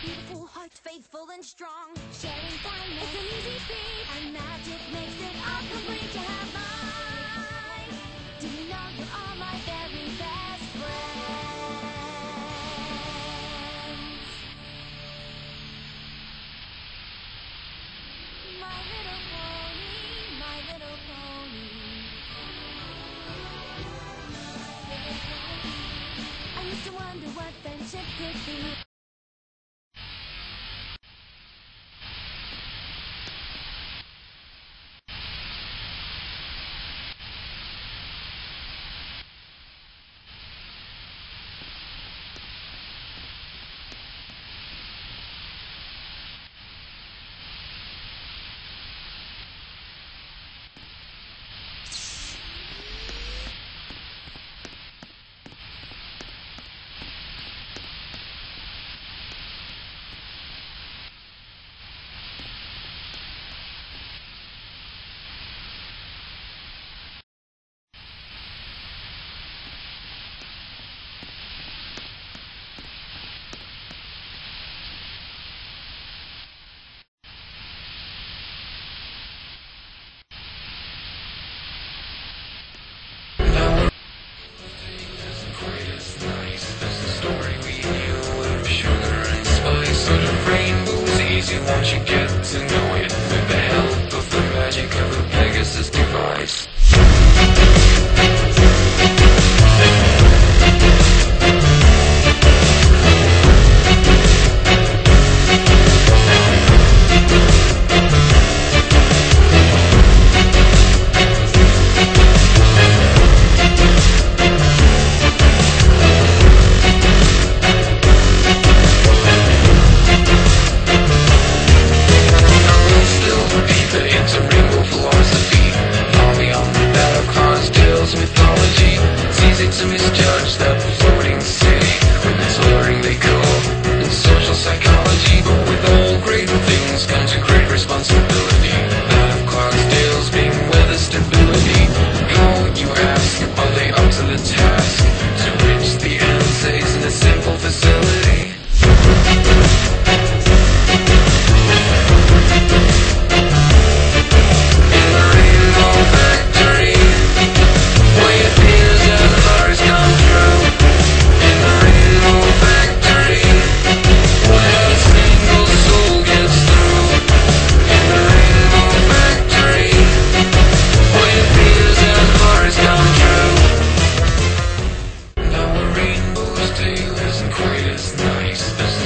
beautiful heart, faithful and strong. Sharing kindness it's an easy feat, and magic makes it all complete. You have mine. Do you know you are my very best friends? My little pony, my little pony. I used to wonder what friendship could be. that you get sounds first day, quite the greatest night.